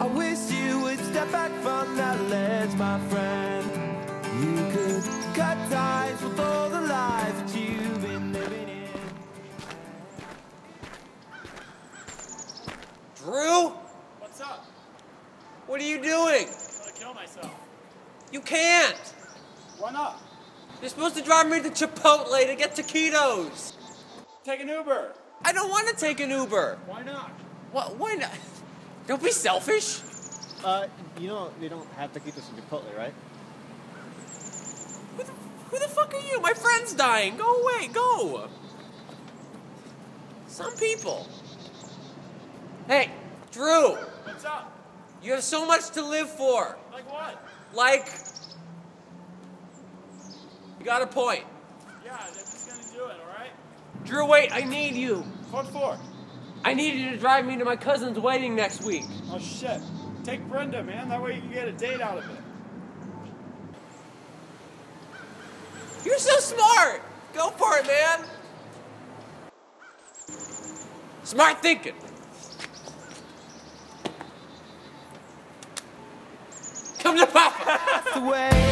I wish you would step back from that ledge, my friend. You could cut ties with all the lies that you've been living in. Drew? What's up? What are you doing? I'm gonna kill myself. You can't. Why not? You're supposed to drive me to Chipotle to get taquitos. Take an Uber. I don't want to take an Uber. Why not? What? Why not? Don't be selfish. Uh, you know they don't have to keep taquitos in Chipotle, right? Who the, who the fuck are you? My friend's dying. Go away. Go. Some people. Hey, Drew. What's up? You have so much to live for. Like what? Like, you got a point. Yeah, I'm just gonna do it, alright? Drew, wait, I need you. What for? I need you to drive me to my cousin's wedding next week. Oh shit. Take Brenda, man. That way you can get a date out of it. You're so smart. Go for it, man. Smart thinking. Come to Papa. the way